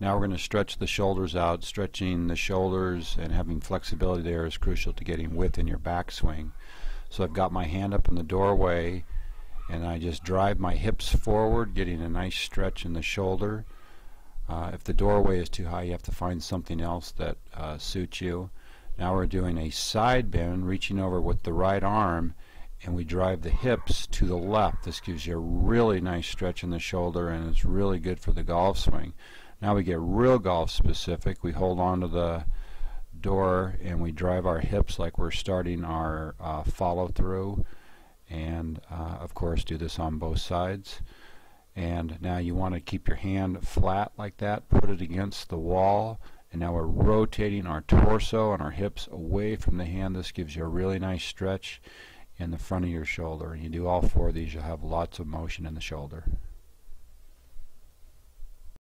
Now we're going to stretch the shoulders out. Stretching the shoulders and having flexibility there is crucial to getting width in your backswing. So I've got my hand up in the doorway and I just drive my hips forward, getting a nice stretch in the shoulder. Uh, if the doorway is too high, you have to find something else that uh, suits you. Now we're doing a side bend, reaching over with the right arm, and we drive the hips to the left. This gives you a really nice stretch in the shoulder, and it's really good for the golf swing. Now we get real golf specific. We hold on to the door and we drive our hips like we're starting our uh, follow through and uh, of course do this on both sides. And now you want to keep your hand flat like that put it against the wall and now we're rotating our torso and our hips away from the hand. This gives you a really nice stretch in the front of your shoulder. And you do all four of these you'll have lots of motion in the shoulder